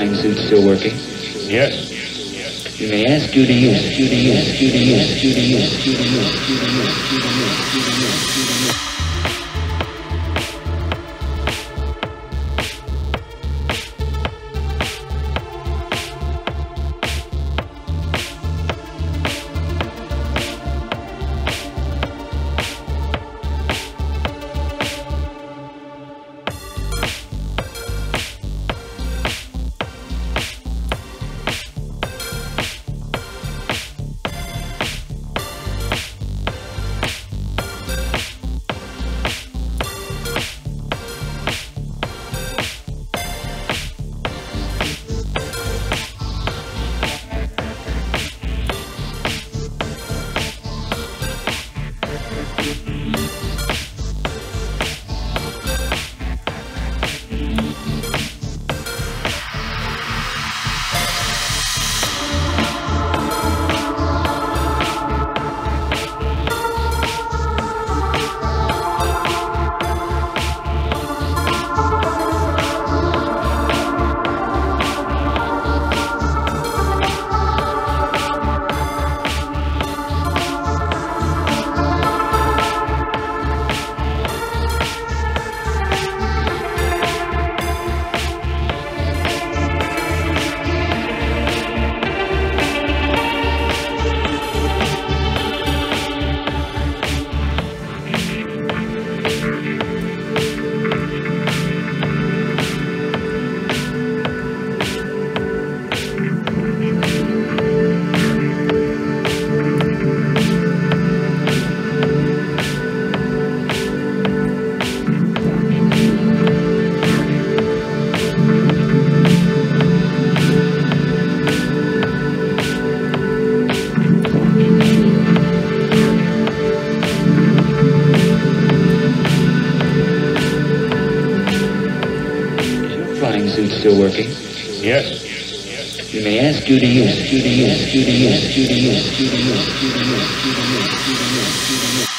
suit still working? Yes. We may ask you to use. You to use. You to use. You to use. You to use. You to use. You to use. You to use. Is still working? Yes. We may ask you to use. You to use. You to use. You to use. You to use. You to use. You to use. You to use. You to use it.